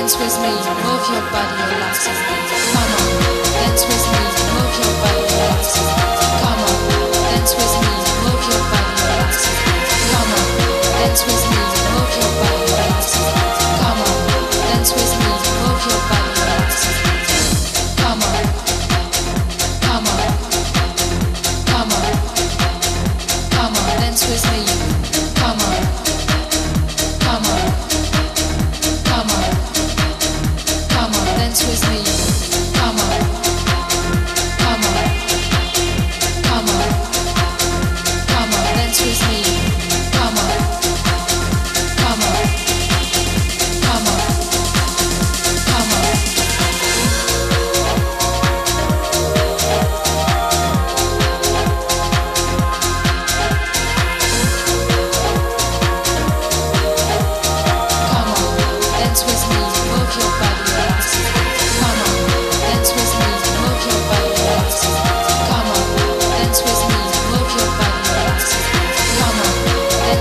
Dance with me, move your body, relax. Come on, dance with me, move your body.